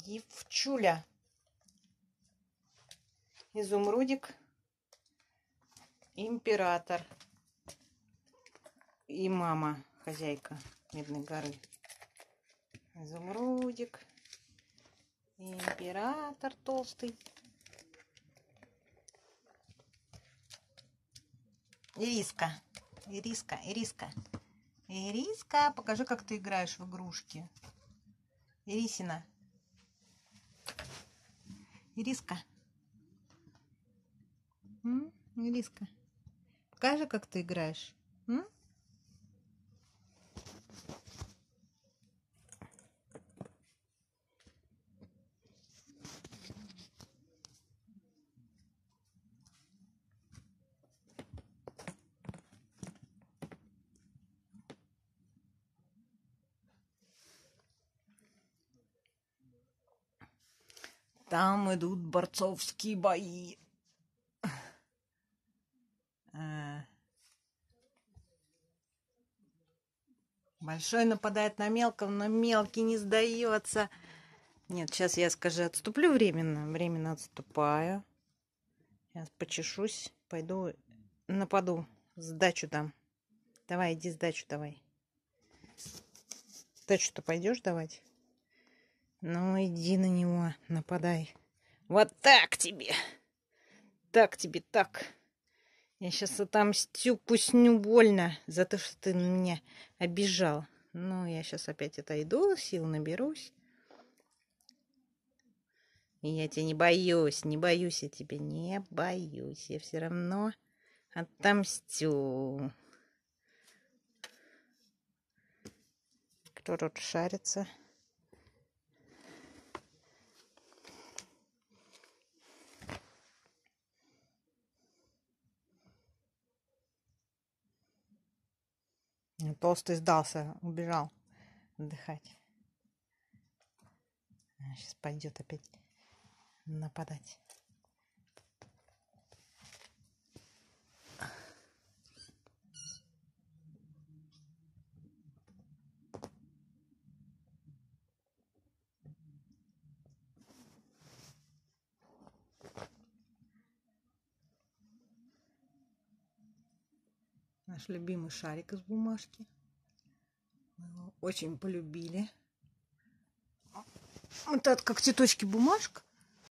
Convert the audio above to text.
Девчуля. Изумрудик. Император. И мама, хозяйка Медной горы. Изумрудик. Император толстый. Ириска. Ириска, Ириска. Ириска, покажи, как ты играешь в игрушки. Ирисина. Ириска. М? Ириска. Покажи, как ты играешь. М? Там идут борцовские бои. А. Большой нападает на мелкого, но мелкий не сдается. Нет, сейчас я, скажи, отступлю временно. Временно отступаю. Сейчас почешусь, пойду нападу. Сдачу дам. Давай, иди сдачу давай. Сдачу-то пойдешь давать? Ну, иди на него, нападай. Вот так тебе. Так тебе, так. Я сейчас отомстю кусню больно за то, что ты меня обижал. Ну, я сейчас опять отойду, сил наберусь. И я тебя не боюсь, не боюсь я тебя, не боюсь. Я все равно отомстю. Кто тут шарится? Толстый сдался, убежал отдыхать. Сейчас пойдет опять нападать. Наш любимый шарик из бумажки. Мы его очень полюбили. Вот это как цветочки бумажка.